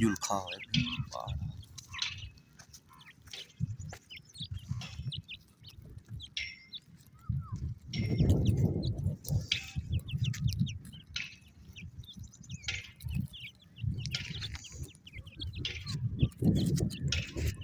มี julka Wah. Basi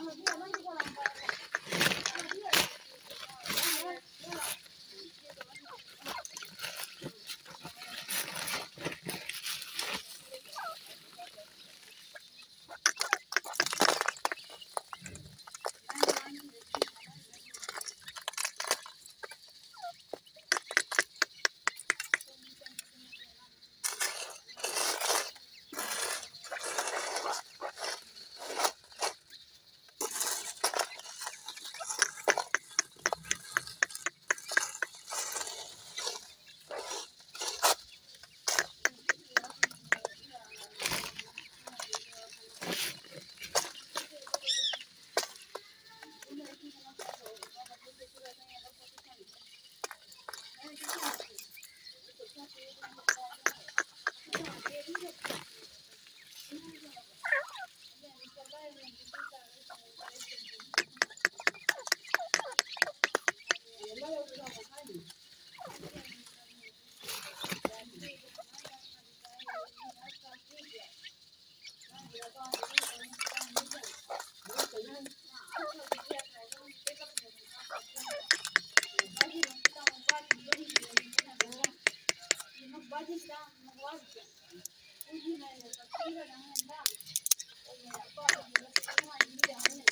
Ama bir alan gibi ಅಂತ ಹೋಗಿ ಅಪ್ಪ ಅಮ್ಮ ಇದೆ ಅವನೇ